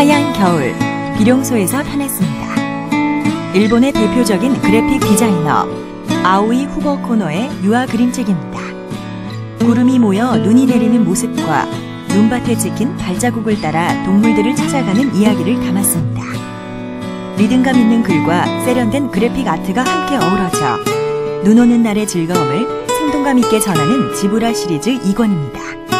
하얀 겨울 비룡소에서 편했습니다. 일본의 대표적인 그래픽 디자이너 아오이 후보 코노의 유아 그림책입니다. 구름이 모여 눈이 내리는 모습과 눈밭에 찍힌 발자국을 따라 동물들을 찾아가는 이야기를 담았습니다. 리듬감 있는 글과 세련된 그래픽 아트가 함께 어우러져 눈 오는 날의 즐거움을 생동감 있게 전하는 지브라 시리즈 2권입니다.